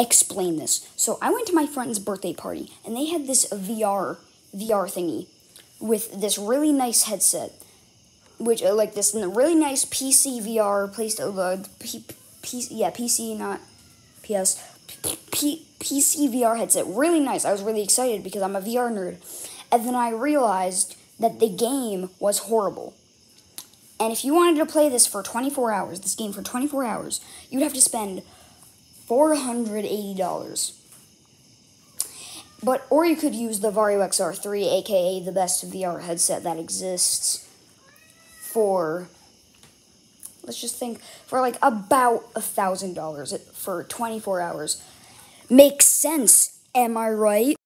explain this. So I went to my friend's birthday party, and they had this VR VR thingy with this really nice headset, which uh, like this really nice PC VR placed uh, P, P, yeah PC not PS P, PC VR headset. Really nice. I was really excited because I'm a VR nerd, and then I realized that the game was horrible. And if you wanted to play this for 24 hours, this game for 24 hours, you'd have to spend $480. But or you could use the Varjo XR3, aka the best VR headset that exists for let's just think for like about a thousand dollars for 24 hours. Makes sense, am I right?